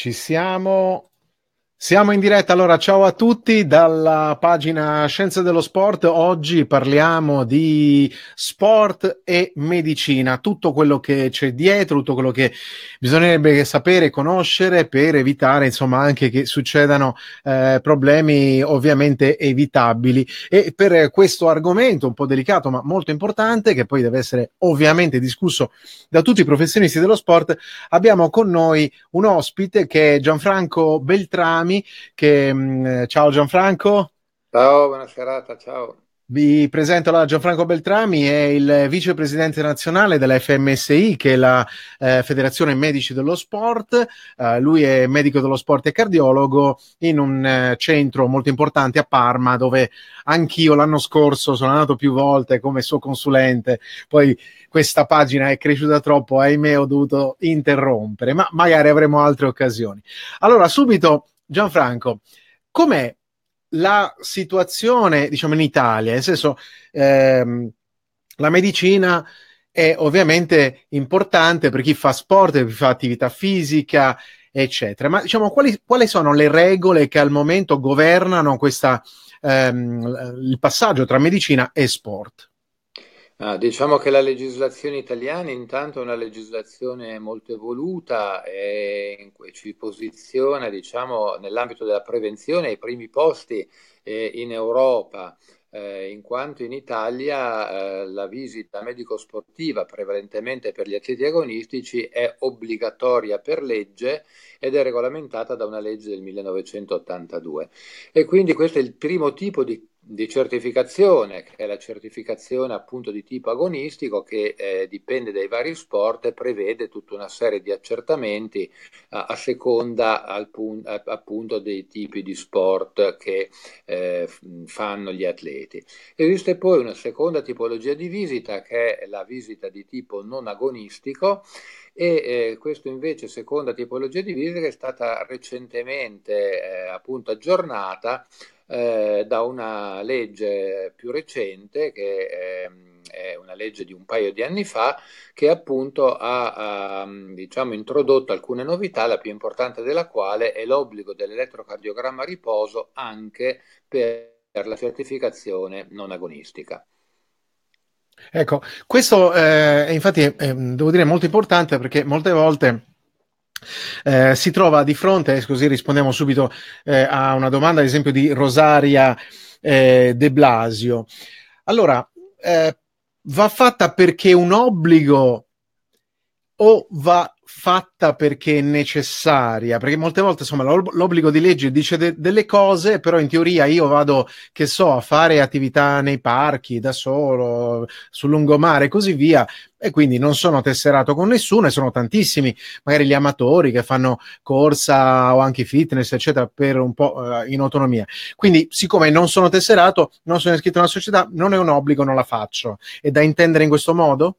Ci siamo. Siamo in diretta, allora ciao a tutti dalla pagina Scienze dello Sport. Oggi parliamo di sport e medicina, tutto quello che c'è dietro, tutto quello che bisognerebbe sapere e conoscere per evitare insomma anche che succedano eh, problemi ovviamente evitabili. E per questo argomento un po' delicato ma molto importante, che poi deve essere ovviamente discusso da tutti i professionisti dello sport, abbiamo con noi un ospite che è Gianfranco Beltrami che, mh, mm, ciao Gianfranco. Ciao, buona serata, ciao. Vi presento la Gianfranco Beltrami, è il vicepresidente nazionale della FMSI, che è la eh, Federazione Medici dello Sport. Uh, lui è medico dello sport e cardiologo in un uh, centro molto importante a Parma, dove anch'io l'anno scorso sono andato più volte come suo consulente. Poi questa pagina è cresciuta troppo, ahimè, ho dovuto interrompere, ma magari avremo altre occasioni. Allora, subito Gianfranco, com'è la situazione, diciamo, in Italia? Nel senso, ehm, la medicina è ovviamente importante per chi fa sport, per chi fa attività fisica, eccetera. Ma diciamo, quali, quali sono le regole che al momento governano questa, ehm, il passaggio tra medicina e sport? Ah, diciamo che la legislazione italiana intanto è una legislazione molto evoluta e ci posiziona diciamo, nell'ambito della prevenzione ai primi posti eh, in Europa, eh, in quanto in Italia eh, la visita medico-sportiva prevalentemente per gli atleti agonistici è obbligatoria per legge ed è regolamentata da una legge del 1982. E quindi questo è il primo tipo di di certificazione, che è la certificazione appunto di tipo agonistico che eh, dipende dai vari sport e prevede tutta una serie di accertamenti eh, a seconda al pun- appunto dei tipi di sport che eh, fanno gli atleti. Esiste poi una seconda tipologia di visita che è la visita di tipo non agonistico e eh, questo invece seconda tipologia di visita è stata recentemente eh, appunto aggiornata eh, da una legge più recente che ehm, è una legge di un paio di anni fa che appunto ha, ha diciamo, introdotto alcune novità, la più importante della quale è l'obbligo dell'elettrocardiogramma a riposo anche per la certificazione non agonistica. Ecco, questo eh, infatti è, devo dire, molto importante perché molte volte eh, si trova di fronte, così rispondiamo subito eh, a una domanda, ad esempio, di Rosaria eh, De Blasio. Allora, eh, va fatta perché è un obbligo o va fatta perché è necessaria, perché molte volte insomma l'obbligo di legge dice de- delle cose, però in teoria io vado, che so, a fare attività nei parchi da solo, sul lungomare e così via, e quindi non sono tesserato con nessuno e sono tantissimi, magari gli amatori che fanno corsa o anche fitness, eccetera, per un po' uh, in autonomia. Quindi, siccome non sono tesserato, non sono iscritto nella società, non è un obbligo, non la faccio. È da intendere in questo modo?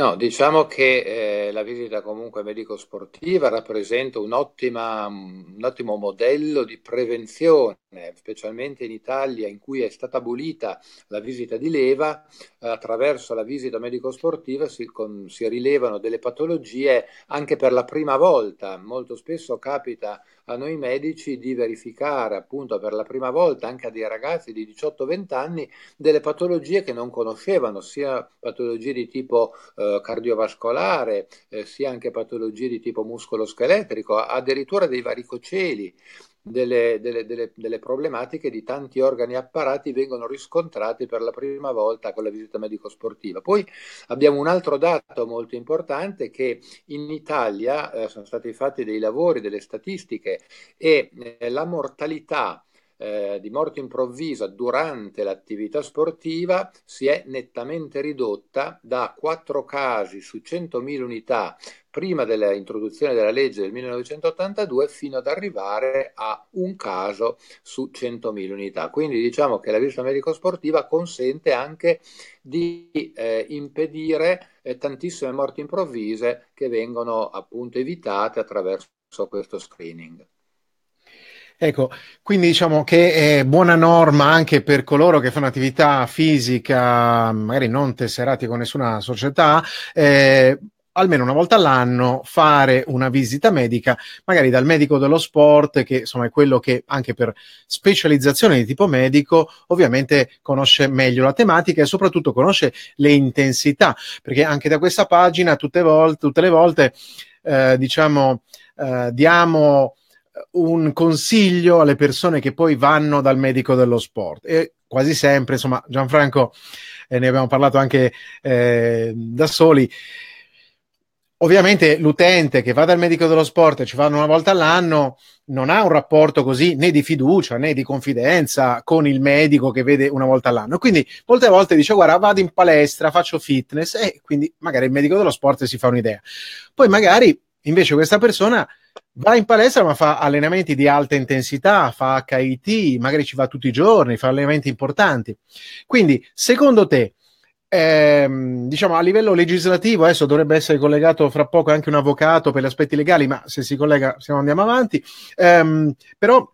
No, diciamo che eh, la visita comunque medico-sportiva rappresenta un, un ottimo modello di prevenzione, specialmente in Italia in cui è stata abolita la visita di leva, attraverso la visita medico-sportiva si, con, si rilevano delle patologie anche per la prima volta. Molto spesso capita a noi medici di verificare appunto per la prima volta anche a dei ragazzi di 18-20 anni delle patologie che non conoscevano, sia patologie di tipo eh, cardiovascolare, eh, sia anche patologie di tipo muscoloscheletrico, addirittura dei varicoceli. Delle, delle, delle, delle, problematiche di tanti organi e apparati vengono riscontrati per la prima volta con la visita medico-sportiva. Poi abbiamo un altro dato molto importante che in Italia eh, sono stati fatti dei lavori, delle statistiche e eh, la mortalità eh, di morte improvvisa durante l'attività sportiva si è nettamente ridotta da 4 casi su 100.000 unità prima dell'introduzione della legge del 1982 fino ad arrivare a un caso su 100.000 unità. Quindi diciamo che la visita medico-sportiva consente anche di eh, impedire eh, tantissime morti improvvise che vengono appunto evitate attraverso questo screening. Ecco, quindi diciamo che è buona norma anche per coloro che fanno attività fisica, magari non tesserati con nessuna società, eh, almeno una volta all'anno fare una visita medica, magari dal medico dello sport, che insomma è quello che anche per specializzazione di tipo medico ovviamente conosce meglio la tematica e soprattutto conosce le intensità, perché anche da questa pagina tutte, volte, tutte le volte eh, diciamo eh, diamo un consiglio alle persone che poi vanno dal medico dello sport. E quasi sempre, insomma, Gianfranco, eh, ne abbiamo parlato anche eh, da soli Ovviamente l'utente che va dal medico dello sport e ci vanno una volta all'anno non ha un rapporto così né di fiducia né di confidenza con il medico che vede una volta all'anno. Quindi molte volte dice guarda vado in palestra, faccio fitness e quindi magari il medico dello sport si fa un'idea. Poi magari invece questa persona va in palestra ma fa allenamenti di alta intensità, fa HIT, magari ci va tutti i giorni, fa allenamenti importanti. Quindi secondo te ehm, diciamo a livello legislativo, adesso dovrebbe essere collegato fra poco anche un avvocato per gli aspetti legali, ma se si collega se andiamo avanti. Ehm, però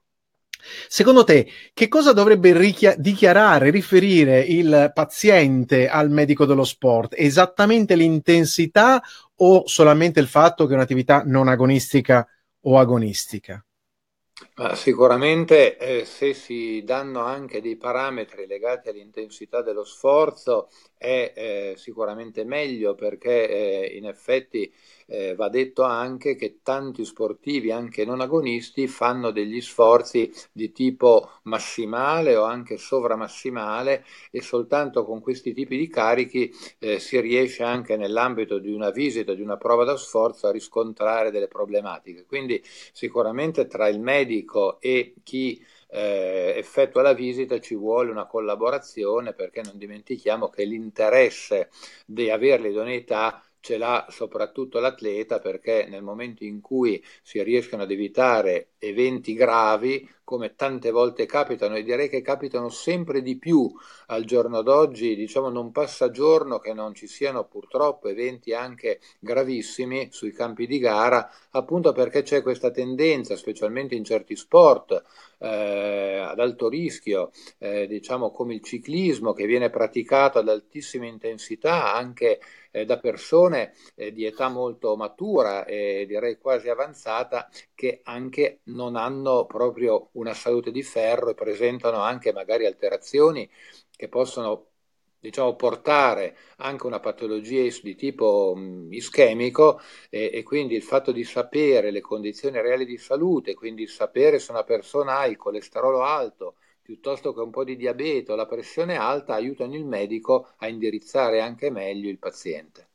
Secondo te, che cosa dovrebbe richia- dichiarare, riferire il paziente al medico dello sport? Esattamente l'intensità o solamente il fatto che è un'attività non agonistica o agonistica? Ma sicuramente eh, se si danno anche dei parametri legati all'intensità dello sforzo è eh, sicuramente meglio perché eh, in effetti eh, va detto anche che tanti sportivi, anche non agonisti, fanno degli sforzi di tipo massimale o anche sovramassimale e soltanto con questi tipi di carichi eh, si riesce anche nell'ambito di una visita, di una prova da sforzo a riscontrare delle problematiche. Quindi sicuramente tra il medico e chi eh, effettua la visita ci vuole una collaborazione perché non dimentichiamo che l'interesse di avere l'idoneità ce l'ha soprattutto l'atleta perché nel momento in cui si riescono ad evitare eventi gravi, come tante volte capitano, e direi che capitano sempre di più al giorno d'oggi, diciamo non passa giorno che non ci siano purtroppo eventi anche gravissimi sui campi di gara, appunto perché c'è questa tendenza, specialmente in certi sport, eh, ad alto rischio, eh, diciamo come il ciclismo che viene praticato ad altissima intensità anche eh, da persone eh, di età molto matura e direi quasi avanzata che anche non hanno proprio una salute di ferro e presentano anche magari alterazioni che possono diciamo, portare anche una patologia di tipo mh, ischemico e, e, quindi il fatto di sapere le condizioni reali di salute, quindi sapere se una persona ha il colesterolo alto piuttosto che un po' di diabete o la pressione alta, aiutano il medico a indirizzare anche meglio il paziente.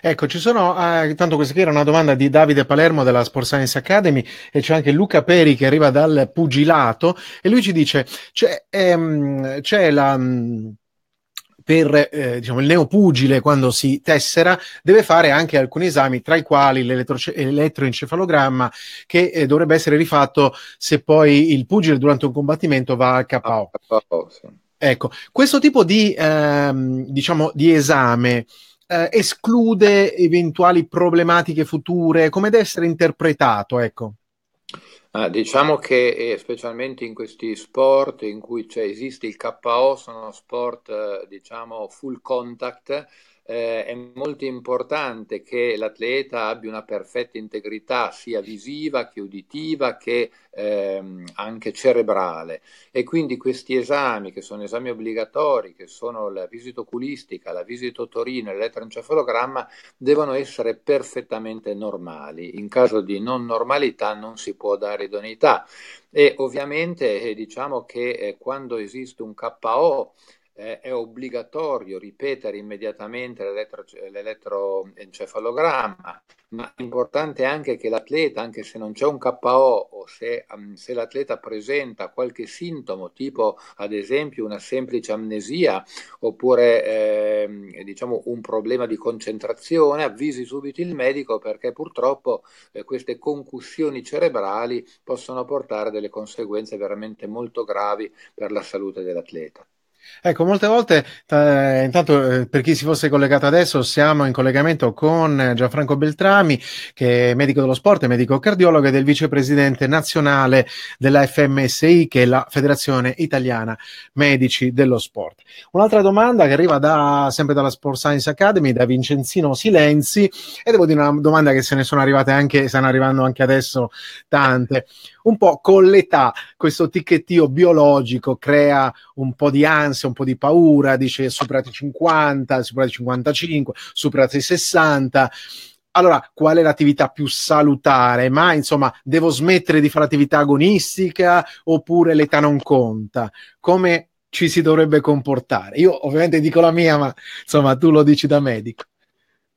Ecco, ci sono, eh, tanto questa qui era una domanda di Davide Palermo della Sport Science Academy e c'è anche Luca Peri che arriva dal pugilato e lui ci dice c'è, ehm, c'è la... Mh, per eh, diciamo, il neopugile quando si tessera deve fare anche alcuni esami, tra i quali l'elettroencefalogramma che eh, dovrebbe essere rifatto se poi il pugile durante un combattimento va al KO. Ah, sì. Ecco, questo tipo di, ehm, diciamo, di esame eh, esclude eventuali problematiche future, come deve essere interpretato? Ecco. Ah, diciamo che eh, specialmente in questi sport in cui esiste il KO, sono sport eh, diciamo full contact, eh, è molto importante che l'atleta abbia una perfetta integrità sia visiva che uditiva che ehm, anche cerebrale. E quindi questi esami che sono esami obbligatori che sono la visita oculistica, la visita otorino e l'elettroencefalogramma devono essere perfettamente normali. In caso di non normalità non si può dare idoneità e ovviamente eh, diciamo che eh, quando esiste un KO eh, è obbligatorio ripetere immediatamente l'elettro, l'elettroencefalogramma, ma è importante anche che l'atleta, anche se non c'è un KO o se, um, se l'atleta presenta qualche sintomo, tipo ad esempio una semplice amnesia oppure eh, diciamo un problema di concentrazione, avvisi subito il medico perché purtroppo eh, queste concussioni cerebrali possono portare delle conseguenze veramente molto gravi per la salute dell'atleta. Ecco, molte volte, eh, intanto eh, per chi si fosse collegato adesso, siamo in collegamento con Gianfranco Beltrami, che è medico dello sport, medico cardiologo ed è il vicepresidente nazionale della FMSI, che è la Federazione Italiana Medici dello Sport. Un'altra domanda che arriva da, sempre dalla Sport Science Academy, da Vincenzino Silenzi, e devo dire una domanda che se ne sono arrivate anche, stanno arrivando anche adesso tante un po' con l'età questo ticchettio biologico crea un po' di ansia, un po' di paura, dice superati i 50, superati i 55, superati i 60. Allora, qual è l'attività più salutare? Ma insomma, devo smettere di fare attività agonistica oppure l'età non conta? Come ci si dovrebbe comportare? Io ovviamente dico la mia, ma insomma, tu lo dici da medico.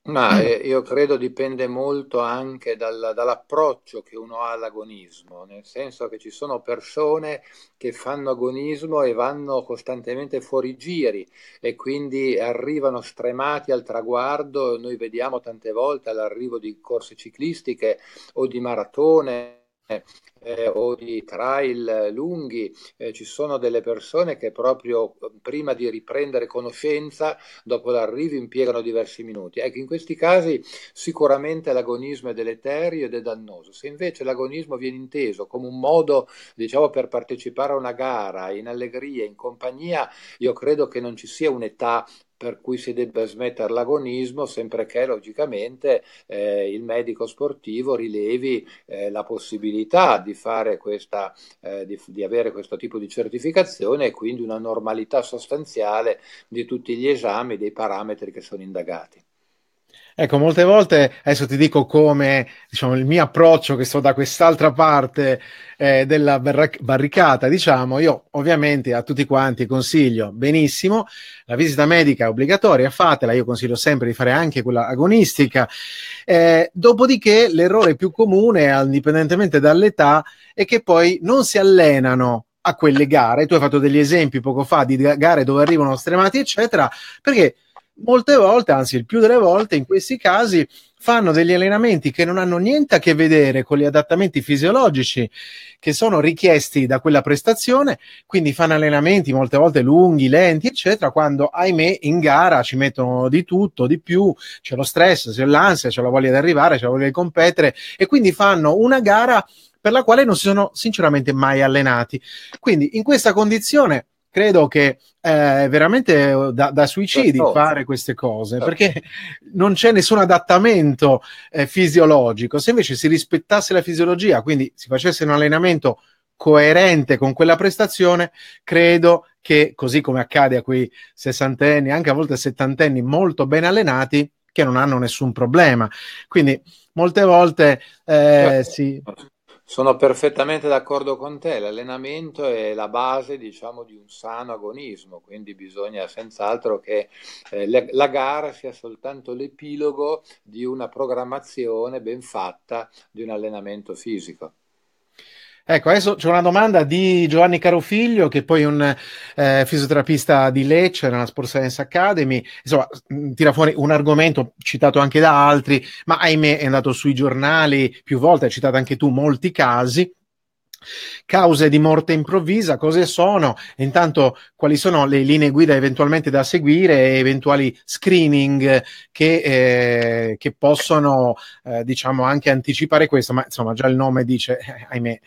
Ma eh, io credo dipende molto anche dal, dall'approccio che uno ha all'agonismo, nel senso che ci sono persone che fanno agonismo e vanno costantemente fuori giri e quindi arrivano stremati al traguardo. Noi vediamo tante volte all'arrivo di corse ciclistiche o di maratone eh, o di trail lunghi, eh, ci sono delle persone che proprio eh, prima di riprendere conoscenza, dopo l'arrivo, impiegano diversi minuti. Ecco, in questi casi sicuramente l'agonismo è deleterio ed è dannoso. Se invece l'agonismo viene inteso come un modo, diciamo, per partecipare a una gara in allegria, in compagnia, io credo che non ci sia un'età per cui si debba smettere l'agonismo, sempre che logicamente eh, il medico sportivo rilevi eh, la possibilità di, questa, eh, di, di, avere questo tipo di certificazione e quindi una normalità sostanziale di tutti gli esami, dei parametri che sono indagati. Ecco, molte volte, adesso ti dico come diciamo, il mio approccio che sto da quest'altra parte eh, della barricata, diciamo, io ovviamente a tutti quanti consiglio benissimo, la visita medica è obbligatoria, fatela, io consiglio sempre di fare anche quella agonistica, eh, dopodiché l'errore più comune, indipendentemente dall'età, è che poi non si allenano a quelle gare, tu hai fatto degli esempi poco fa di gare dove arrivano stremati, eccetera, perché molte volte, anzi il più delle volte, in questi casi fanno degli allenamenti che non hanno niente a che vedere con gli adattamenti fisiologici che sono richiesti da quella prestazione, quindi fanno allenamenti molte volte lunghi, lenti, eccetera, quando ahimè in gara ci mettono di tutto, di più, c'è lo stress, c'è l'ansia, c'è la voglia di arrivare, c'è la voglia di competere e quindi fanno una gara per la quale non si sono sinceramente mai allenati. Quindi in questa condizione credo che è eh, veramente da, da suicidi fare queste cose perché non c'è nessun adattamento eh, fisiologico. Se invece si rispettasse la fisiologia, quindi si facesse un allenamento coerente con quella prestazione, credo che così come accade a quei sessantenni, anche a volte settantenni molto ben allenati, che non hanno nessun problema. Quindi molte volte eh, sì. Sono perfettamente d'accordo con te, l'allenamento è la base, diciamo, di un sano agonismo, quindi bisogna senz'altro che eh, la gara sia soltanto l'epilogo di una programmazione ben fatta di un allenamento fisico. Ecco, adesso c'è una domanda di Giovanni Carofiglio, che poi è un eh, fisioterapista di Lecce nella Sport Science Academy. Insomma, mm, tira fuori un argomento citato anche da altri, ma ahimè è andato sui giornali più volte, hai citato anche tu molti casi. Cause di morte improvvisa, cosa sono? Intanto quali sono le linee guida eventualmente da seguire e eventuali screening che, eh, che possono, eh, diciamo, anche anticipare questo, ma insomma già il nome dice, eh, ahimè,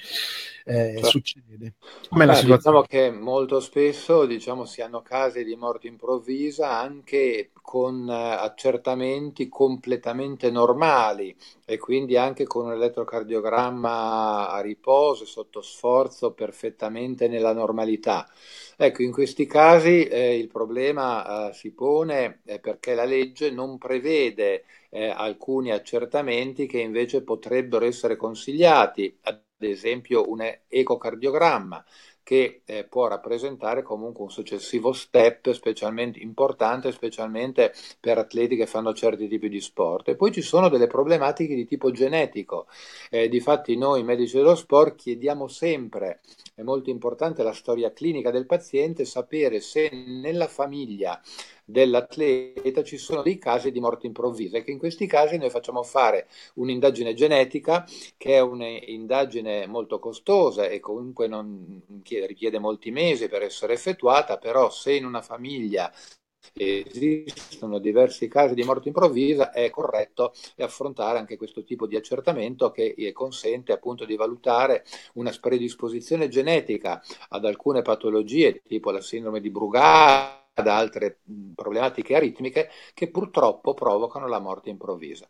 eh, certo. succede. Com'è la situazione? Diciamo che molto spesso diciamo, si hanno casi di morte improvvisa anche con eh, accertamenti completamente normali e quindi anche con un elettrocardiogramma a riposo, sotto sforzo, perfettamente nella normalità. Ecco, in questi casi eh, il problema eh, si pone eh, perché la legge non prevede eh, alcuni accertamenti che invece potrebbero essere consigliati, esempio un ecocardiogramma che eh, può rappresentare comunque un successivo step specialmente importante, specialmente per atleti che fanno certi tipi di sport. E poi ci sono delle problematiche di tipo genetico. Eh, difatti noi medici dello sport chiediamo sempre, è molto importante la storia clinica del paziente, sapere se nella famiglia dell'atleta ci sono dei casi di morte improvvisa e che in questi casi noi facciamo fare un'indagine genetica che è un'indagine molto costosa e comunque non, richiede molti mesi per essere effettuata, però se in una famiglia esistono diversi casi di morte improvvisa, è corretto affrontare anche questo tipo di accertamento che consente appunto di valutare una predisposizione genetica ad alcune patologie, tipo la sindrome di Brugada, ad altre problematiche aritmiche, che purtroppo provocano la morte improvvisa.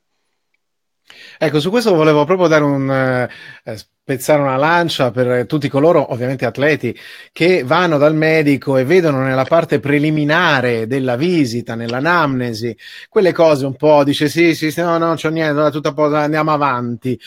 Ecco, su questo volevo proprio dare un, eh, spezzare una lancia per tutti coloro, ovviamente atleti, che vanno dal medico e vedono nella parte preliminare della visita, nell'anamnesi, quelle cose un po', dice sì, sì, no, no, c'è niente, tutta posa, andiamo avanti.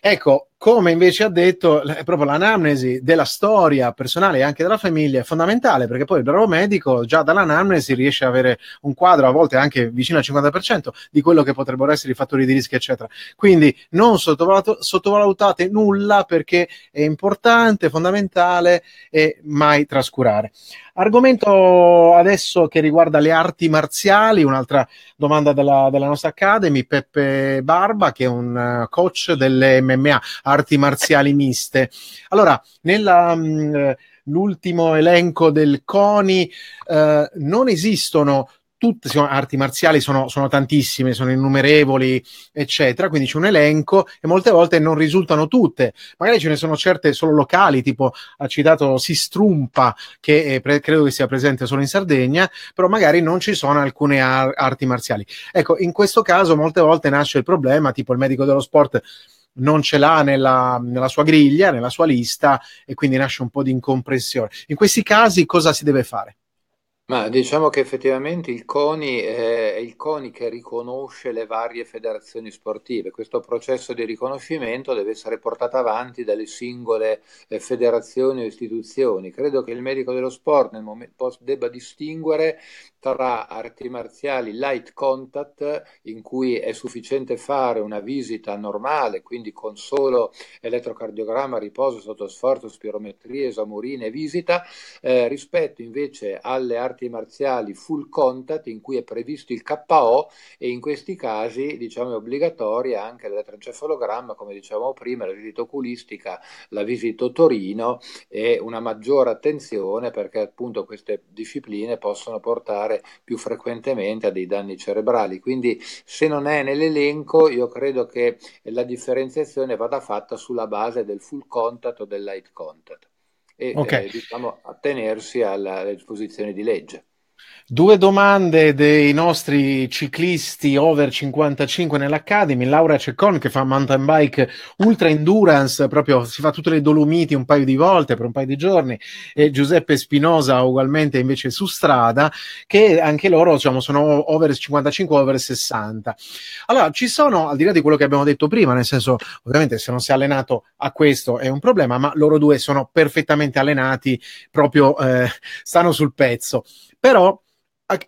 Ecco, come invece ha detto, è proprio l'anamnesi della storia personale e anche della famiglia è fondamentale perché poi il bravo medico già dall'anamnesi riesce ad avere un quadro a volte anche vicino al 50% di quello che potrebbero essere i fattori di rischio eccetera quindi non sottovalutate nulla perché è importante, fondamentale e mai trascurare. Argomento adesso che riguarda le arti marziali, un'altra domanda della, della nostra Academy, Peppe Barba, che è un eh, coach delle MMA, arti marziali miste. Allora, nella... Mm, l'ultimo elenco del CONI, eh, non esistono tutte sono arti marziali sono, sono, tantissime, sono innumerevoli, eccetera. Quindi c'è un elenco e molte volte non risultano tutte. Magari ce ne sono certe solo locali, tipo ha citato Sistrumpa, che pre- credo che sia presente solo in Sardegna, però magari non ci sono alcune ar- arti marziali. Ecco, in questo caso molte volte nasce il problema, tipo il medico dello sport non ce l'ha nella, nella sua griglia, nella sua lista, e quindi nasce un po' di incomprensione. In questi casi cosa si deve fare? Ma diciamo che effettivamente il CONI è il CONI che riconosce le varie federazioni sportive. Questo processo di riconoscimento deve essere portato avanti dalle singole eh, federazioni o istituzioni. Credo che il medico dello sport nel momento debba distinguere tra arti marziali light contact, in cui è sufficiente fare una visita normale, quindi con solo elettrocardiogramma, riposo sotto sforzo, spirometrie, esamurine, visita, eh, rispetto invece alle arti marziali full contact in cui è previsto il KO e in questi casi diciamo, è obbligatoria anche l'elettroencefalogramma, come dicevamo prima, la visita oculistica, la visita Torino e una maggiore attenzione perché appunto queste discipline possono portare più frequentemente a dei danni cerebrali. Quindi se non è nell'elenco io credo che la differenziazione vada fatta sulla base del full contact o del light contact e okay. eh, diciamo, attenersi alle disposizioni di legge. Due domande dei nostri ciclisti over 55 nell'Academy, Laura Ceccon che fa mountain bike ultra endurance, proprio si fa tutte le Dolomiti un paio di volte per un paio di giorni, e Giuseppe Spinosa ugualmente invece su strada, che anche loro diciamo, sono over 55 over 60. Allora, ci sono, al di là di quello che abbiamo detto prima, nel senso, ovviamente se non si è allenato a questo è un problema, ma loro due sono perfettamente allenati, proprio eh, stanno sul pezzo. Però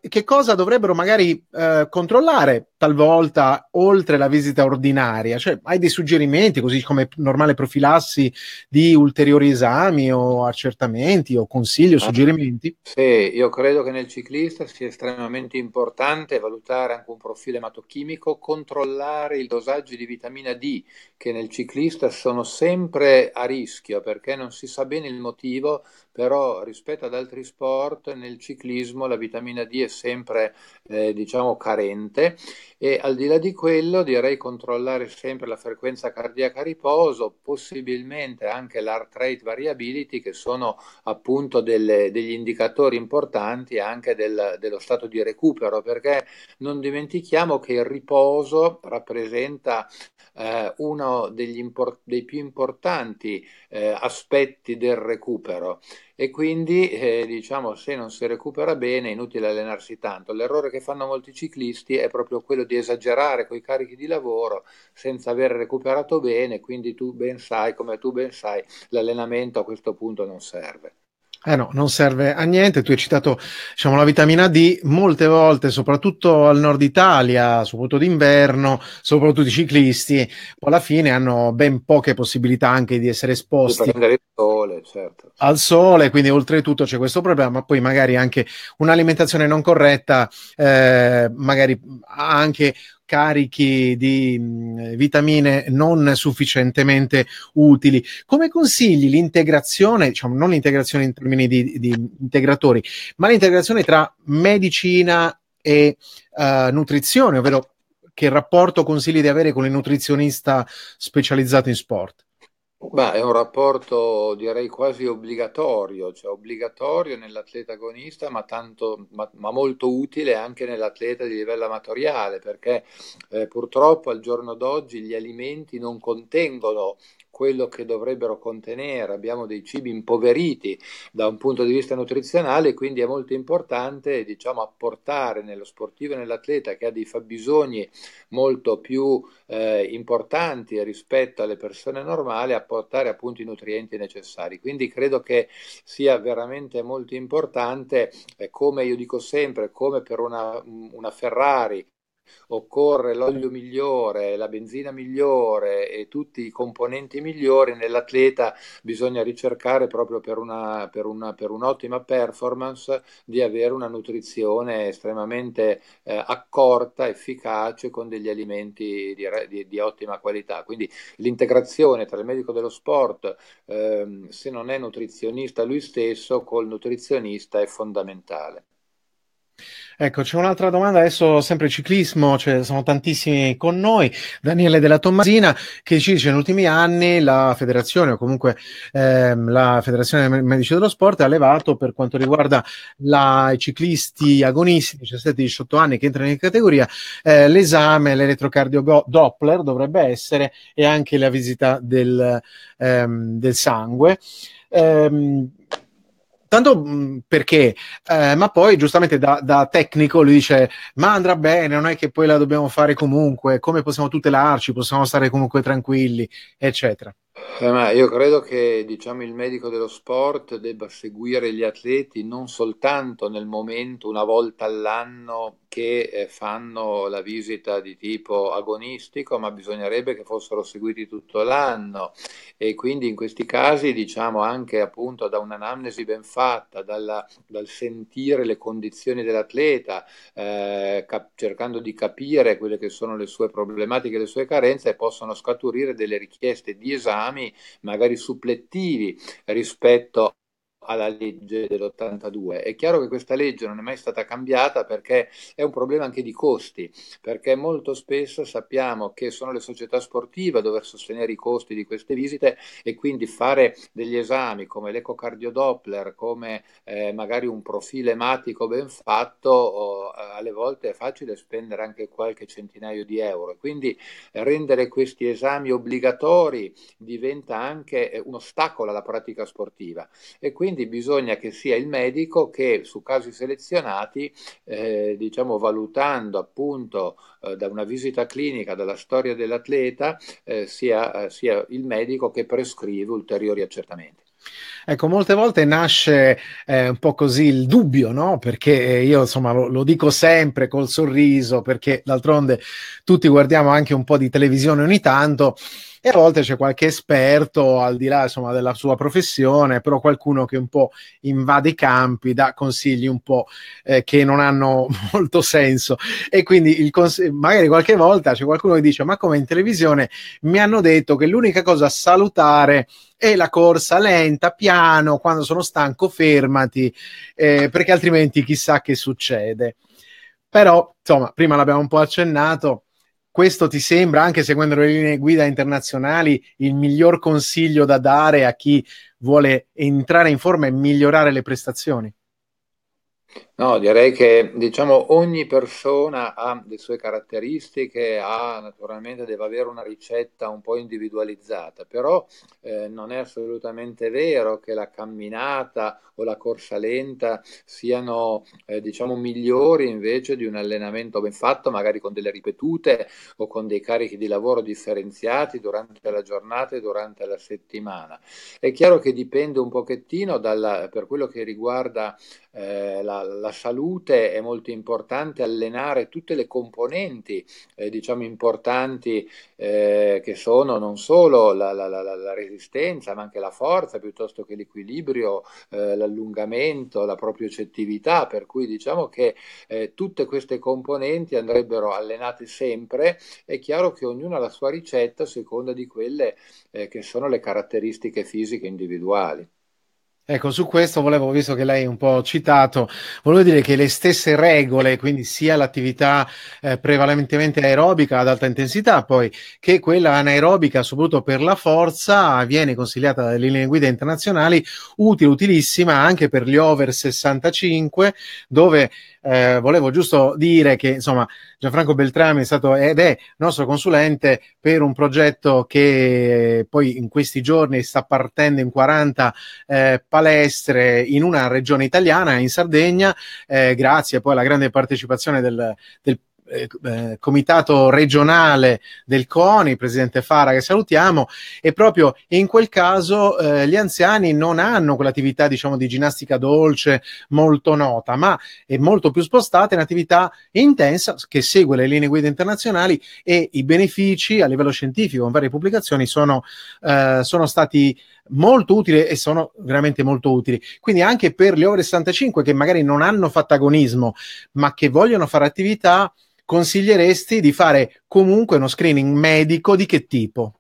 che cosa dovrebbero magari eh, controllare talvolta oltre la visita ordinaria? Cioè, hai dei suggerimenti, così come normale profilassi di ulteriori esami o accertamenti o consigli o suggerimenti? Sì, io credo che nel ciclista sia estremamente importante valutare anche un profilo ematochimico, controllare i dosaggi di vitamina D che nel ciclista sono sempre a rischio perché non si sa bene il motivo, però rispetto ad altri sport nel ciclismo la vitamina D è sempre eh, diciamo carente e al di là di quello direi controllare sempre la frequenza cardiaca a riposo, possibilmente anche l'heart rate variability che sono appunto delle, degli indicatori importanti anche del, dello stato di recupero perché non dimentichiamo che il riposo rappresenta eh, uno degli import- dei più importanti eh, aspetti del recupero e quindi eh, diciamo se non si recupera bene è inutile allenarsi tanto. L'errore che fanno molti ciclisti è proprio quello di esagerare con i carichi di lavoro senza aver recuperato bene, quindi tu ben sai, come tu ben sai, l'allenamento a questo punto non serve. Eh no, non serve a niente. Tu hai citato diciamo, la vitamina D, molte volte, soprattutto al nord Italia, soprattutto d'inverno, soprattutto i ciclisti, alla fine hanno ben poche possibilità anche di essere esposti sole, certo. al sole, quindi oltretutto c'è questo problema, ma poi magari anche un'alimentazione non corretta, eh, magari anche carichi di mh, vitamine non sufficientemente utili. Come consigli l'integrazione, diciamo non l'integrazione in termini di, di integratori, ma l'integrazione tra medicina e uh, nutrizione, ovvero che rapporto consigli di avere con il nutrizionista specializzato in sport? Beh, è un rapporto direi quasi obbligatorio, cioè obbligatorio nell'atleta agonista, ma, tanto, ma, ma molto utile anche nell'atleta di livello amatoriale, perché eh, purtroppo al giorno d'oggi gli alimenti non contengono quello che dovrebbero contenere, abbiamo dei cibi impoveriti da un punto di vista nutrizionale, quindi è molto importante diciamo, apportare nello sportivo e nell'atleta che ha dei fabbisogni molto più eh, importanti rispetto alle persone normali, apportare appunto i nutrienti necessari. Quindi credo che sia veramente molto importante, eh, come io dico sempre, come per una, una Ferrari occorre l'olio migliore, la benzina migliore e tutti i componenti migliori, nell'atleta bisogna ricercare proprio per, una, per, una, per un'ottima performance di avere una nutrizione estremamente eh, accorta, efficace, con degli alimenti di, di, di, ottima qualità. Quindi l'integrazione tra il medico dello sport, eh, se non è nutrizionista lui stesso, col nutrizionista è fondamentale. Ecco, c'è un'altra domanda, adesso sempre ciclismo, cioè sono tantissimi con noi. Daniele della Tommasina che ci dice: negli ultimi anni la federazione, o comunque ehm, la Federazione Medici dello Sport, ha levato per quanto riguarda la, i ciclisti agonisti 17-18 anni che entrano in categoria, eh, l'esame, l'elettrocardio Doppler dovrebbe essere e anche la visita del, ehm, del sangue. Ehm, tanto mh, perché, eh, ma poi giustamente da, da, tecnico lui dice: Ma andrà bene, non è che poi la dobbiamo fare comunque, come possiamo tutelarci, possiamo stare comunque tranquilli, eccetera. Eh, ma io credo che diciamo, il medico dello sport debba seguire gli atleti non soltanto nel momento, una volta all'anno, che eh, fanno la visita di tipo agonistico, ma bisognerebbe che fossero seguiti tutto l'anno. E quindi in questi casi diciamo anche appunto da un'anamnesi ben fatta, dalla, dal sentire le condizioni dell'atleta, eh, cap- cercando di capire quelle che sono le sue problematiche, le sue carenze, possono scaturire delle richieste di esami magari supplettivi rispetto alla legge dell'82. È chiaro che questa legge non è mai stata cambiata perché è un problema anche di costi, perché molto spesso sappiamo che sono le società sportive a dover sostenere i costi di queste visite e quindi fare degli esami come l'ecocardio-doppler, come eh, magari un profilo ematico ben fatto, o, eh, alle volte è facile spendere anche qualche centinaio di euro. Quindi rendere questi esami obbligatori diventa anche eh, un ostacolo alla pratica sportiva e quindi quindi bisogna che sia il medico che su casi selezionati, eh, diciamo valutando appunto eh, da una visita clinica dalla storia dell'atleta, eh, sia, eh, sia il medico che prescrive ulteriori accertamenti. Ecco, molte volte nasce eh, un po' così il dubbio, no? Perché io insomma lo, lo, dico sempre col sorriso, perché d'altronde tutti guardiamo anche un po' di televisione ogni tanto e a volte c'è qualche esperto al di là insomma, della sua professione, però qualcuno che un po' invade i campi, dà consigli un po' eh, che non hanno molto senso e quindi il cons- magari qualche volta c'è qualcuno che dice ma come in televisione mi hanno detto che l'unica cosa salutare è la corsa lenta, piano, quando sono stanco fermati, eh, perché altrimenti chissà che succede. Però, insomma, prima l'abbiamo un po' accennato, questo ti sembra, anche seguendo le linee guida internazionali, il miglior consiglio da dare a chi vuole entrare in forma e migliorare le prestazioni? No, direi che diciamo ogni persona ha le sue caratteristiche, ha naturalmente deve avere una ricetta un po' individualizzata, però eh, non è assolutamente vero che la camminata o la corsa lenta siano eh, diciamo migliori invece di un allenamento ben fatto, magari con delle ripetute o con dei carichi di lavoro differenziati durante la giornata e durante la settimana. È chiaro che dipende un pochettino dalla, per quello che riguarda eh, la, la, salute è molto importante allenare tutte le componenti eh, diciamo importanti eh, che sono non solo la, la, la, resistenza ma anche la forza piuttosto che l'equilibrio, eh, l'allungamento, la propriocettività per cui diciamo che eh, tutte queste componenti andrebbero allenate sempre è chiaro che ognuno ha la sua ricetta a seconda di quelle eh, che sono le caratteristiche fisiche individuali. Ecco, su questo volevo, visto che lei è un po' citato, volevo dire che le stesse regole, quindi sia l'attività eh, prevalentemente aerobica ad alta intensità, poi che quella anaerobica, soprattutto per la forza, viene consigliata dalle linee guida internazionali, utile, utilissima anche per gli over 65, dove eh, volevo giusto dire che insomma Gianfranco Beltrami è stato ed è nostro consulente per un progetto che poi in questi giorni sta partendo in 40 eh, palestre in una regione italiana, in Sardegna, eh, grazie poi alla grande partecipazione del, del eh, eh, comitato regionale del CONI, presidente Fara che salutiamo, e proprio in quel caso eh, gli anziani non hanno quell'attività diciamo di ginnastica dolce molto nota, ma è molto più spostata in attività intensa che segue le linee guida internazionali e i benefici a livello scientifico con varie pubblicazioni sono, eh, sono stati molto utili e sono veramente molto utili. Quindi anche per gli over 65 che magari non hanno fatto agonismo, ma che vogliono fare attività, consiglieresti di fare comunque uno screening medico di che tipo?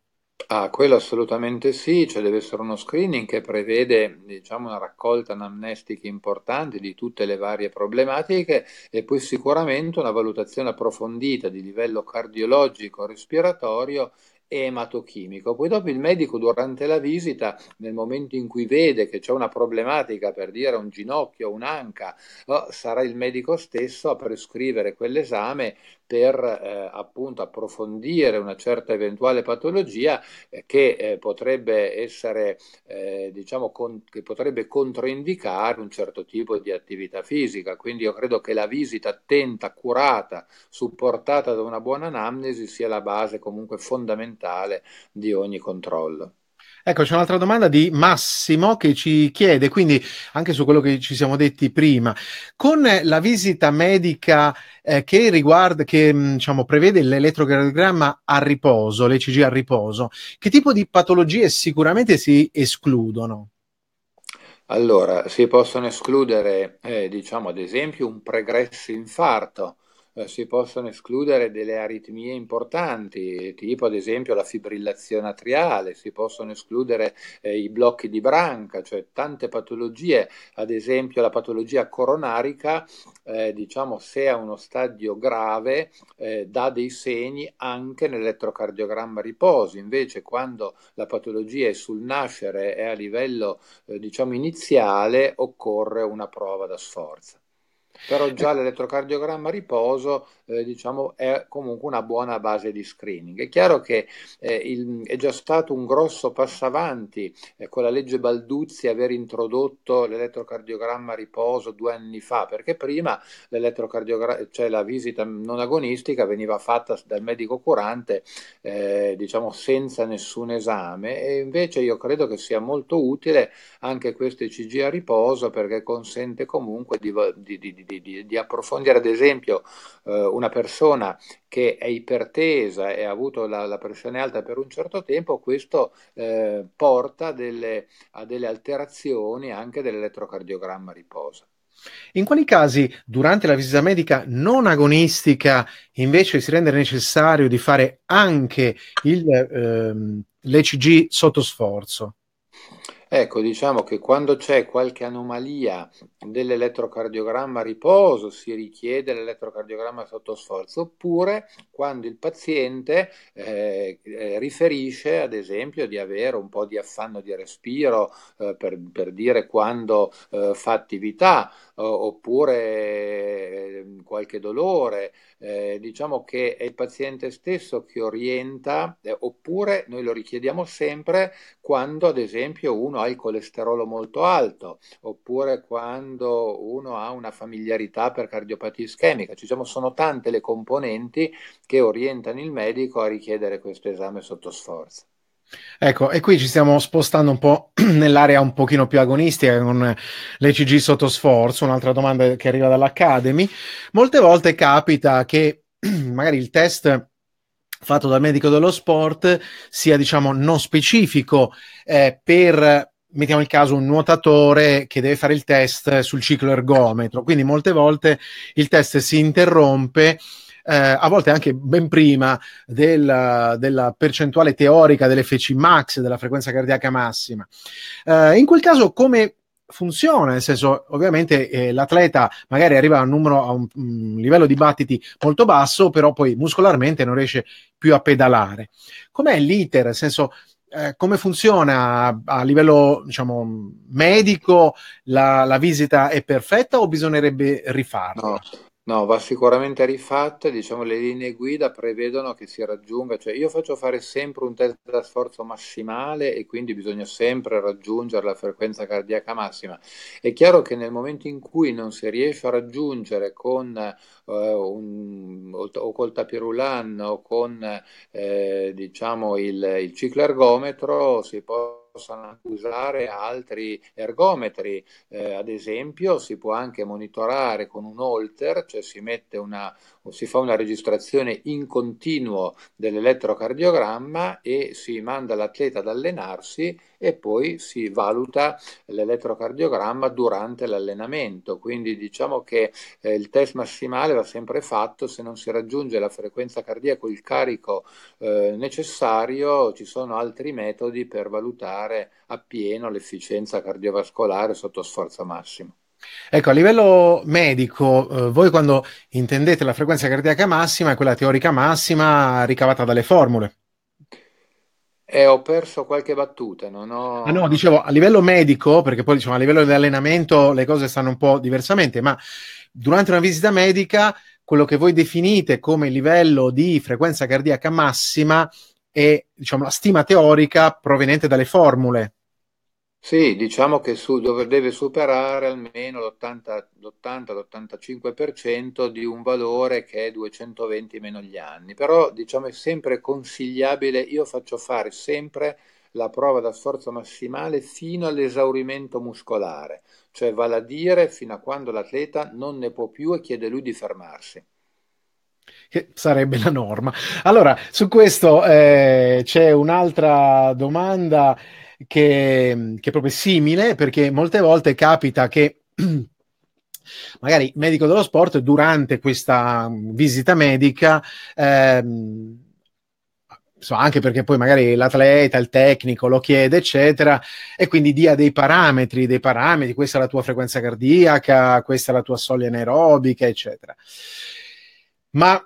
Ah, quello assolutamente sì, cioè deve essere uno screening che prevede diciamo, una raccolta anamnestica importante di tutte le varie problematiche e poi sicuramente una valutazione approfondita di livello cardiologico, respiratorio ematochimico. Poi dopo il medico durante la visita, nel momento in cui vede che c'è una problematica per dire un ginocchio, un'anca, oh, sarà il medico stesso a prescrivere quell'esame per eh, appunto approfondire una certa eventuale patologia eh, che eh, potrebbe essere eh, diciamo con, che potrebbe controindicare un certo tipo di attività fisica. Quindi io credo che la visita attenta curata supportata da una buona anamnesi sia la base comunque fondamentale di ogni controllo Ecco, c'è un'altra domanda di Massimo che ci chiede, quindi anche su quello che ci siamo detti prima, con la visita medica eh, che riguarda, che mm, diciamo, prevede l'elettrocardiogramma a riposo, l'ECG a riposo, che tipo di patologie sicuramente si escludono? Allora, si possono escludere, eh, diciamo ad esempio, un pregresso infarto, si possono escludere delle aritmie importanti, tipo ad esempio la fibrillazione atriale, si possono escludere eh, i blocchi di branca, cioè tante patologie, ad esempio la patologia coronarica, eh, diciamo se a uno stadio grave eh, dà dei segni anche nell'elettrocardiogramma riposo, invece quando la patologia è sul nascere e a livello eh, diciamo iniziale occorre una prova da sforzo però già l'elettrocardiogramma a riposo eh, diciamo, è comunque una buona base di screening. È chiaro che eh, il, è già stato un grosso passo avanti eh, con la legge Balduzzi aver introdotto l'elettrocardiogramma a riposo due anni fa, perché prima cioè la visita non agonistica veniva fatta dal medico curante eh, diciamo senza nessun esame e invece io credo che sia molto utile anche questo ECG a riposo perché consente comunque di, di, di, di, di approfondire ad esempio eh, una persona che è ipertesa e ha avuto la, la pressione alta per un certo tempo, questo eh, porta delle, a delle alterazioni anche dell'elettrocardiogramma a riposo. In quali casi durante la visita medica non agonistica invece si rende necessario di fare anche il, ehm, l'ECG sotto sforzo? Ecco, diciamo che quando c'è qualche anomalia dell'elettrocardiogramma a riposo si richiede l'elettrocardiogramma sotto sforzo, oppure quando il paziente eh, eh, riferisce, ad esempio, di avere un po' di affanno di respiro eh, per, per, dire quando eh, fa attività, oppure eh, qualche dolore, eh, diciamo che è il paziente stesso che orienta, oppure noi lo richiediamo sempre quando, ad esempio, uno ha il colesterolo molto alto, oppure quando uno ha una familiarità per cardiopatia ischemica. Ci sono, sono tante le componenti che orientano il medico a richiedere questo esame sotto sforzo. Ecco, e qui ci stiamo spostando un po' nell'area un pochino più agonistica con l'ECG sotto sforzo, un'altra domanda che arriva dall'Academy. Molte volte capita che magari il test fatto dal medico dello sport sia diciamo non specifico eh, per mettiamo il caso un nuotatore che deve fare il test sul ciclo ergometro quindi molte volte il test si interrompe eh, a volte anche ben prima del, della percentuale teorica dell'FC max della frequenza cardiaca massima eh, in quel caso come funziona, nel senso ovviamente eh, l'atleta magari arriva a un, numero, a un, un, livello di battiti molto basso, però poi muscolarmente non riesce più a pedalare. Com'è l'iter? Nel senso, eh, come funziona a livello diciamo, medico? La, la, visita è perfetta o bisognerebbe rifarla? No. No, va sicuramente rifatta, diciamo le linee guida prevedono che si raggiunga, cioè io faccio fare sempre un test da sforzo massimale e quindi bisogna sempre raggiungere la frequenza cardiaca massima. È chiaro che nel momento in cui non si riesce a raggiungere con eh, un, o col tapirulan o con eh, diciamo il, il ciclo ergometro si può possono usare altri ergometri, eh, ad esempio si può anche monitorare con un holter, cioè si una, si fa una registrazione in continuo dell'elettrocardiogramma e si manda l'atleta ad allenarsi e poi si valuta l'elettrocardiogramma durante l'allenamento. Quindi diciamo che eh, il test massimale va sempre fatto, se non si raggiunge la frequenza cardiaca o il carico eh, necessario, ci sono altri metodi per valutare appieno l'efficienza cardiovascolare sotto sforzo massimo. Ecco, a livello medico, eh, voi quando intendete la frequenza cardiaca massima è quella teorica massima ricavata dalle formule. Eh, ho perso qualche battuta, non ho... Ah no, dicevo, a livello medico, perché poi diciamo a livello di allenamento le cose stanno un po' diversamente, ma durante una visita medica quello che voi definite come livello di frequenza cardiaca massima è diciamo, la stima teorica proveniente dalle formule. Sì, diciamo che su, deve superare almeno l'80-85% di un valore che è 220 meno gli anni, però diciamo è sempre consigliabile, io faccio fare sempre la prova da sforzo massimale fino all'esaurimento muscolare, cioè vale a dire fino a quando l'atleta non ne può più e chiede lui di fermarsi. Che sarebbe la norma. Allora, su questo eh, c'è un'altra domanda che, che è proprio simile, perché molte volte capita che magari il medico dello sport durante questa visita medica ehm, insomma, anche perché poi magari l'atleta, il tecnico lo chiede, eccetera, e quindi dia dei parametri, dei parametri, questa è la tua frequenza cardiaca, questa è la tua soglia anaerobica, eccetera. Ma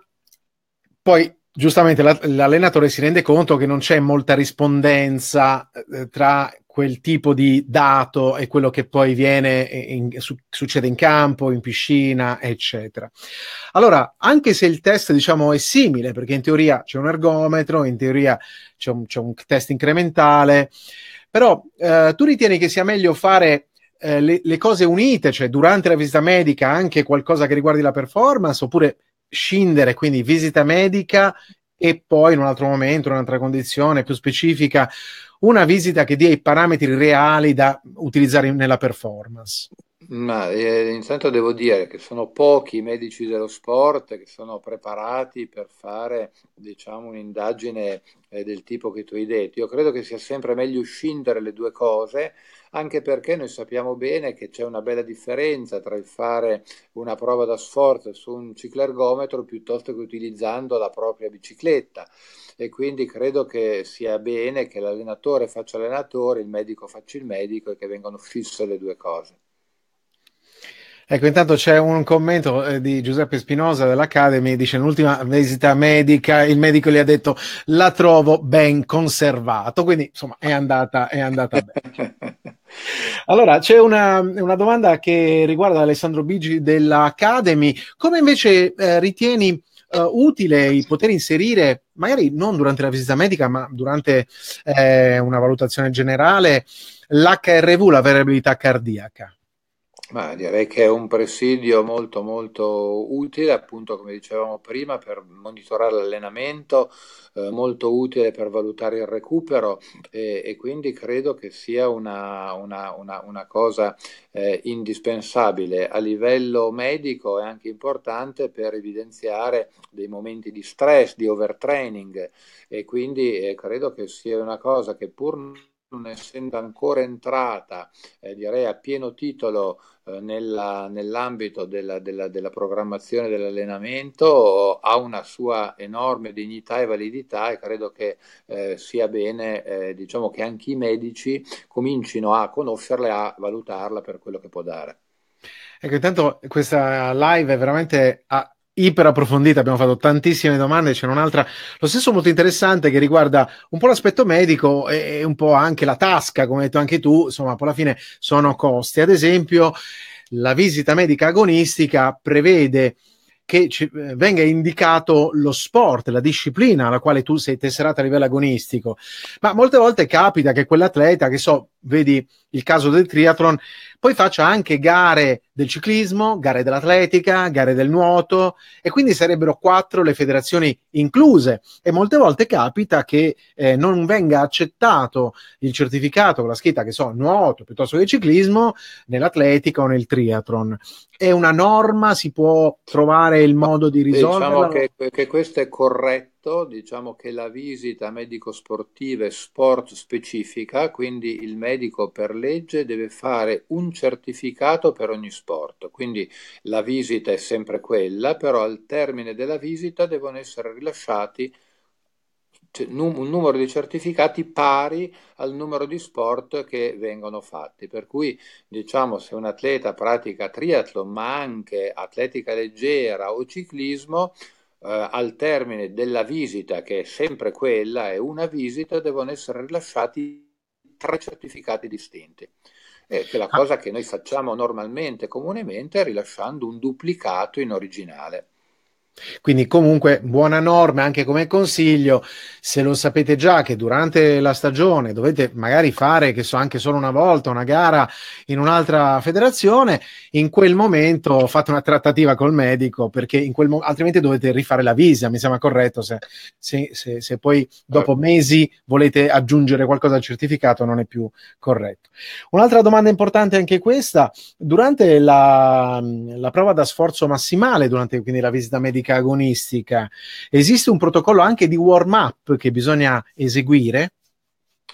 poi giustamente l'allenatore si rende conto che non c'è molta rispondenza eh, tra quel tipo di dato e quello che poi viene in, su, succede in campo, in piscina, eccetera. Allora, anche se il test, diciamo, è simile, perché in teoria c'è un ergometro, in teoria c'è un, c'è un test incrementale, però eh, tu ritieni che sia meglio fare eh, le, le cose unite, cioè durante la visita medica anche qualcosa che riguardi la performance, oppure scindere, quindi visita medica e poi in un altro momento, in un'altra condizione più specifica, una visita che dia i parametri reali da utilizzare nella performance. Ma eh, intanto devo dire che sono pochi i medici dello sport che sono preparati per fare, diciamo, un'indagine eh, del tipo che tu hai detto. Io credo che sia sempre meglio scindere le due cose, anche perché noi sappiamo bene che c'è una bella differenza tra il fare una prova da sforzo su un ciclergometro piuttosto che utilizzando la propria bicicletta. E quindi credo che sia bene che l'allenatore faccia l'allenatore, il medico faccia il medico e che vengano fisse le due cose. Ecco, intanto c'è un commento eh, di Giuseppe Spinosa dell'Academy, dice nell'ultima visita medica il medico gli ha detto la trovo ben conservato, quindi insomma è andata, è andata bene. Allora, c'è una, una, domanda che riguarda Alessandro Bigi dell'Academy, come invece eh, ritieni Uh, utile poter inserire, magari non durante la visita medica, ma durante eh, una valutazione generale, l'HRV, la variabilità cardiaca? Ma direi che è un presidio molto molto utile, appunto come dicevamo prima, per monitorare l'allenamento, eh, molto utile per valutare il recupero e, e quindi credo che sia una, una, una, una cosa eh, indispensabile. A livello medico e anche importante per evidenziare dei momenti di stress, di overtraining e quindi eh, credo che sia una cosa che pur non essendo ancora entrata, eh, direi a pieno titolo nella, nell'ambito della, della, della, programmazione dell'allenamento, ha una sua enorme dignità e validità e credo che eh, sia bene eh, diciamo che anche i medici comincino a conoscerla e a valutarla per quello che può dare. Ecco, intanto questa live è veramente a iper approfondita, abbiamo fatto tantissime domande, c'è un'altra, lo stesso molto interessante che riguarda un po' l'aspetto medico e un po' anche la tasca, come hai detto anche tu, insomma, poi alla fine sono costi. Ad esempio, la visita medica agonistica prevede che ci, eh, venga indicato lo sport, la disciplina alla quale tu sei tesserato a livello agonistico. Ma molte volte capita che quell'atleta, che so, vedi il caso del triathlon, poi faccia anche gare del ciclismo, gare dell'atletica, gare del nuoto e quindi sarebbero quattro le federazioni incluse e molte volte capita che eh, non venga accettato il certificato con la scritta che so nuoto piuttosto che ciclismo nell'atletica o nel triathlon. È una norma, si può trovare il modo di risolverla? Diciamo che, che questo è corretto detto, diciamo che la visita medico-sportiva è sport specifica, quindi il medico per legge deve fare un certificato per ogni sport, quindi la visita è sempre quella, però al termine della visita devono essere rilasciati un numero di certificati pari al numero di sport che vengono fatti. Per cui, diciamo, se un atleta pratica triathlon, ma anche atletica leggera o ciclismo, eh, al termine della visita, che è sempre quella, è una visita, devono essere rilasciati tre certificati distinti. Eh, che è la ah. cosa che noi facciamo normalmente, comunemente, rilasciando un duplicato in originale. Quindi comunque buona norma anche come consiglio, se lo sapete già che durante la stagione dovete magari fare, che so, anche solo una volta una gara in un'altra federazione, in quel momento fate una trattativa col medico perché in quel mo- altrimenti dovete rifare la visa, mi sembra corretto, se, se, se, se poi dopo mesi volete aggiungere qualcosa al certificato non è più corretto. Un'altra domanda importante anche questa, durante la, la prova da sforzo massimale, durante quindi la visita medica, medica agonistica, esiste un protocollo anche di warm-up che bisogna eseguire?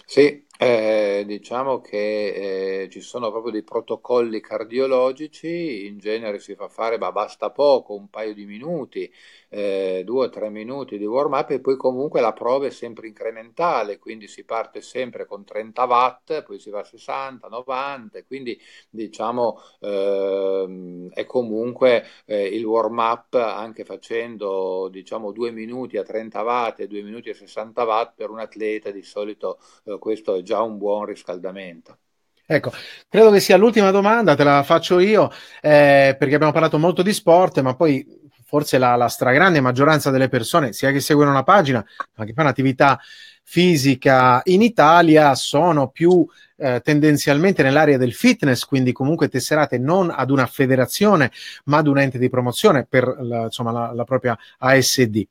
Sì, eh, diciamo che eh, ci sono proprio dei protocolli cardiologici, in genere si fa fare, ma basta poco, un paio di minuti, eh, due o tre minuti di warm up e poi comunque la prova è sempre incrementale, quindi si parte sempre con 30 watt, poi si va a 60, 90, quindi diciamo ehm, è comunque eh, il warm up anche facendo diciamo due minuti a 30 watt e due minuti a 60 watt per un atleta di solito eh, questo è già un buon riscaldamento. Ecco, credo che sia l'ultima domanda, te la faccio io, eh, perché abbiamo parlato molto di sport, ma poi forse la, la, stragrande maggioranza delle persone, sia che seguono una pagina, ma che fanno attività fisica in Italia, sono più eh, tendenzialmente nell'area del fitness, quindi comunque tesserate non ad una federazione, ma ad un ente di promozione per la, insomma, la, la propria ASD.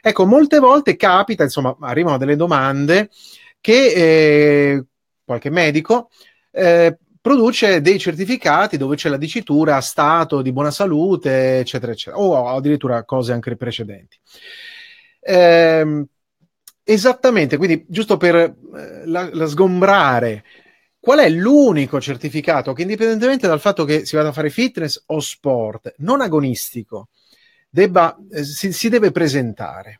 Ecco, molte volte capita, insomma, arrivano delle domande che eh, qualche medico eh, produce dei certificati dove c'è la dicitura stato di buona salute, eccetera, eccetera, o addirittura cose anche precedenti. Eh, esattamente, quindi giusto per eh, la, la sgombrare, qual è l'unico certificato che indipendentemente dal fatto che si vada a fare fitness o sport non agonistico, debba, eh, si, si deve presentare?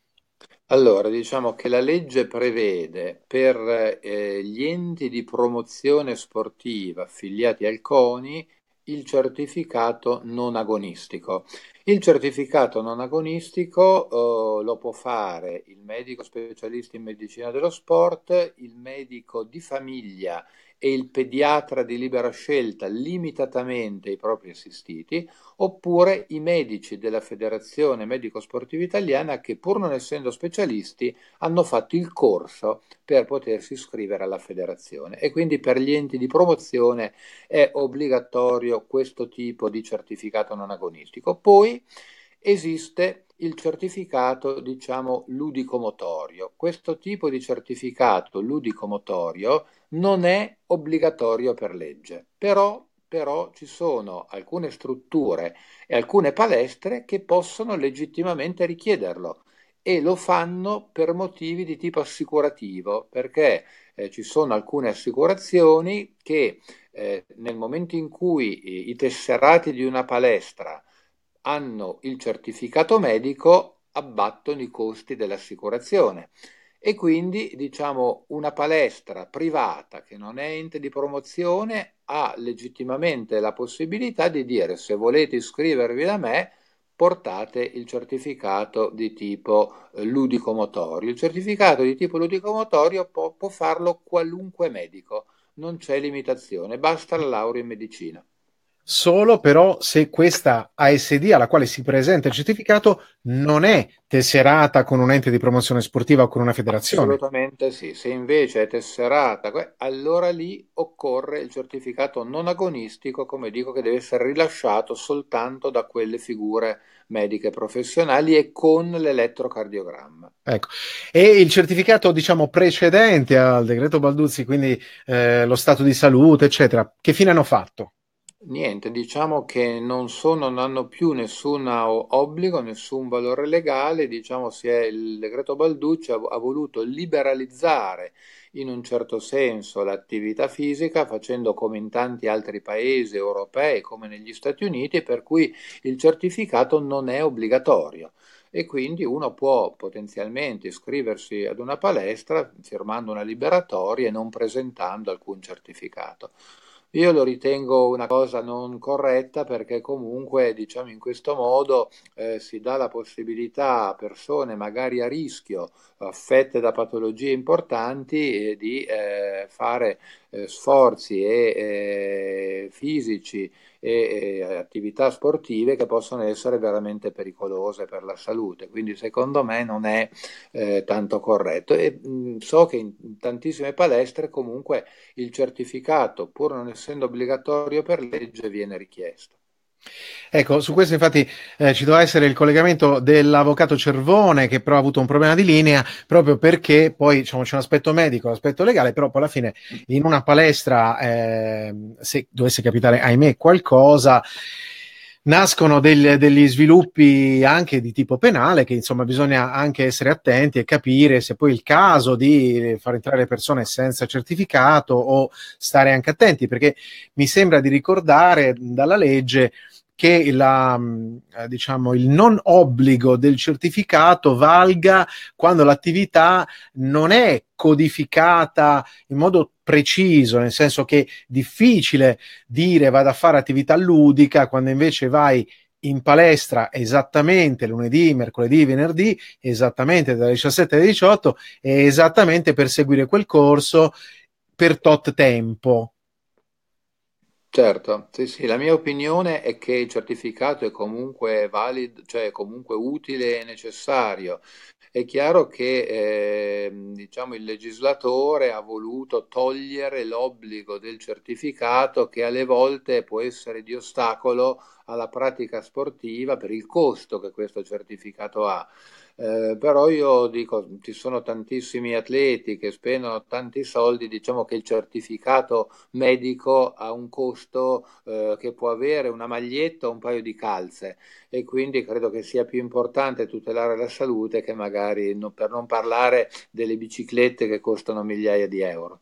Allora, diciamo che la legge prevede per eh, gli enti di promozione sportiva affiliati al CONI il certificato non agonistico. Il certificato non agonistico eh, lo può fare il medico specialista in medicina dello sport, il medico di famiglia e il pediatra di libera scelta limitatamente ai propri assistiti, oppure i medici della Federazione Medico Sportiva Italiana che pur non essendo specialisti hanno fatto il corso per potersi iscrivere alla federazione e quindi per gli enti di promozione è obbligatorio questo tipo di certificato non agonistico. Poi esiste il certificato, diciamo, ludico-motorio. Questo tipo di certificato ludico-motorio non è obbligatorio per legge, però, però ci sono alcune strutture e alcune palestre che possono legittimamente richiederlo e lo fanno per motivi di tipo assicurativo, perché eh, ci sono alcune assicurazioni che eh, nel momento in cui i, tesserati di una palestra hanno il certificato medico abbattono i costi dell'assicurazione e quindi diciamo una palestra privata che non è ente di promozione ha legittimamente la possibilità di dire se volete iscrivervi da me portate il certificato di tipo eh, ludico-motorio. Il certificato di tipo ludico-motorio può, può farlo qualunque medico, non c'è limitazione, basta la laurea in medicina solo però se questa ASD alla quale si presenta il certificato non è tesserata con un ente di promozione sportiva o con una federazione. Assolutamente sì, se invece è tesserata, allora lì occorre il certificato non agonistico, come dico, che deve essere rilasciato soltanto da quelle figure mediche professionali e con l'elettrocardiogramma. Ecco. E il certificato, diciamo, precedente al decreto Balduzzi, quindi eh, lo stato di salute, eccetera, che fine hanno fatto? Niente, diciamo che non sono, non hanno più nessun obbligo, nessun valore legale, diciamo si il decreto Balducci ha, ha voluto liberalizzare in un certo senso l'attività fisica, facendo come in tanti altri paesi europei, come negli Stati Uniti, per cui il certificato non è obbligatorio e quindi uno può potenzialmente iscriversi ad una palestra firmando una liberatoria e non presentando alcun certificato. Io lo ritengo una cosa non corretta perché comunque, diciamo, in questo modo eh, si dà la possibilità a persone magari a rischio, affette da patologie importanti, eh, di eh, fare eh, sforzi e, eh, fisici e, e, attività sportive che possono essere veramente pericolose per la salute. Quindi secondo me non è eh, tanto corretto e mh, so che in tantissime palestre comunque il certificato, pur non essendo obbligatorio per legge, viene richiesto. Ecco, su questo infatti eh, ci doveva essere il collegamento dell'avvocato Cervone che però ha avuto un problema di linea proprio perché poi diciamo, c'è un aspetto medico, un aspetto legale, però poi alla fine in una palestra, eh, se dovesse capitare ahimè qualcosa, nascono del, degli sviluppi anche di tipo penale che insomma bisogna anche essere attenti e capire se poi è il caso di far entrare persone senza certificato o stare anche attenti perché mi sembra di ricordare dalla legge che la, mm, eh, diciamo, il non obbligo del certificato valga quando l'attività non è codificata in modo preciso, nel senso che è difficile dire vado a fare attività ludica quando invece vai in palestra esattamente lunedì, mercoledì, venerdì, esattamente dalle 17 alle 18 e esattamente per seguire quel corso per tot tempo. Certo, sì, sì, la mia opinione è che il certificato è comunque valido, cioè comunque utile e necessario. È chiaro che eh, diciamo, il legislatore ha voluto togliere l'obbligo del certificato che alle volte può essere di ostacolo alla pratica sportiva per il costo che questo certificato ha. Eh, però io dico, ci sono tantissimi atleti che spendono tanti soldi, diciamo che il certificato medico ha un costo eh, che può avere una maglietta o un paio di calze e quindi credo che sia più importante tutelare la salute che magari, no, per non parlare delle biciclette che costano migliaia di euro.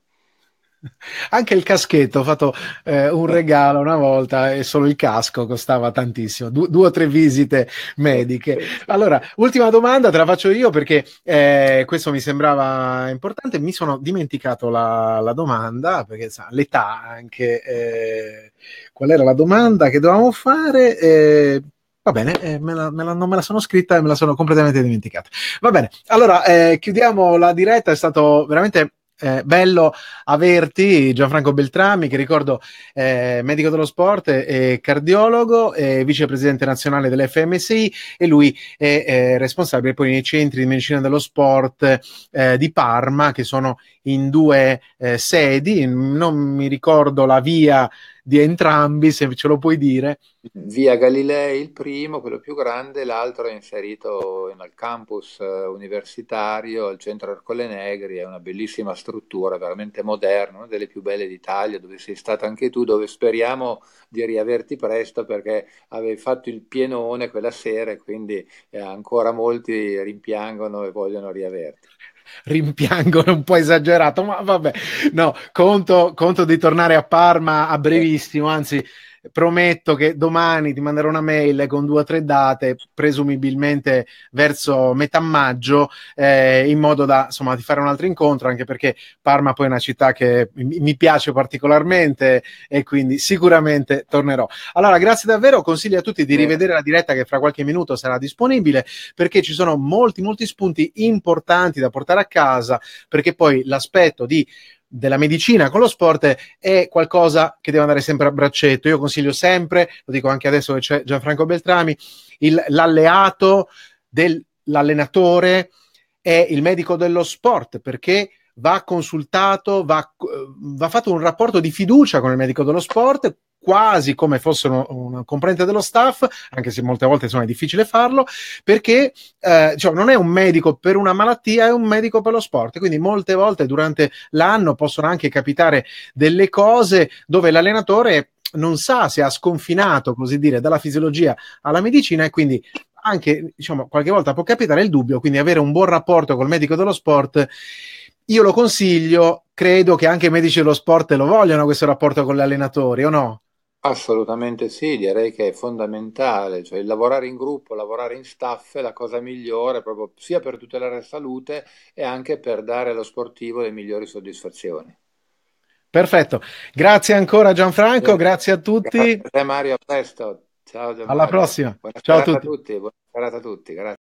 Anche il caschetto, ho fatto eh, un regalo una volta e solo il casco costava tantissimo, du- due o tre visite mediche. Allora, ultima domanda, te la faccio io perché eh, questo mi sembrava importante, mi sono dimenticato la, la domanda, perché sa, l'età anche, eh, qual era la domanda che dovevamo fare? Va bene, eh, me la, me la, non me la sono scritta e me la sono completamente dimenticata. Va bene, allora eh, chiudiamo la diretta, è stato veramente eh, bello averti, Gianfranco Beltrami, che ricordo eh, medico dello sport e cardiologo, e vicepresidente nazionale dell'FMSI e lui è, è, responsabile poi nei centri di medicina dello sport eh, di Parma, che sono in due eh, sedi, non mi ricordo la via di entrambi, se ce lo puoi dire. Via Galilei il primo, quello più grande, l'altro è inserito nel campus eh, universitario al centro Ercole Negri, è una bellissima struttura, veramente moderna, una delle più belle d'Italia, dove sei stata anche tu, dove speriamo di riaverti presto perché avevi fatto il pienone quella sera e quindi eh, ancora molti rimpiangono e vogliono riaverti rimpiangono un po' esagerato, ma vabbè, no, conto, conto di tornare a Parma a brevissimo, anzi prometto che domani ti manderò una mail con due o tre date, presumibilmente verso metà maggio, eh, in modo da insomma di fare un altro incontro, anche perché Parma poi è una città che mi piace particolarmente e quindi sicuramente tornerò. Allora, grazie davvero, consiglio a tutti di rivedere la diretta che fra qualche minuto sarà disponibile, perché ci sono molti, molti spunti importanti da portare a casa, perché poi l'aspetto di della medicina con lo sport è qualcosa che deve andare sempre a braccetto. Io consiglio sempre, lo dico anche adesso che c'è Gianfranco Beltrami, il, l'alleato dell'allenatore è il medico dello sport perché va consultato, va, va fatto un rapporto di fiducia con il medico dello sport, quasi come fosse un, un componente dello staff, anche se molte volte insomma, è difficile farlo, perché eh, diciamo, non è un medico per una malattia, è un medico per lo sport. Quindi molte volte durante l'anno possono anche capitare delle cose dove l'allenatore non sa se ha sconfinato, così dire, dalla fisiologia alla medicina e quindi anche, diciamo, qualche volta può capitare il dubbio, quindi avere un buon rapporto col medico dello sport io lo consiglio, credo che anche i medici dello sport lo vogliano questo rapporto con gli allenatori, o no? Assolutamente sì, direi che è fondamentale, cioè il lavorare in gruppo, lavorare in staff è la cosa migliore proprio sia per tutelare la salute e anche per dare allo sportivo le migliori soddisfazioni. Perfetto, grazie ancora Gianfranco, grazie a tutti. Grazie Mario, a presto. Ciao Alla prossima. Buona Ciao a tutti. a tutti. Buona serata a tutti. Grazie.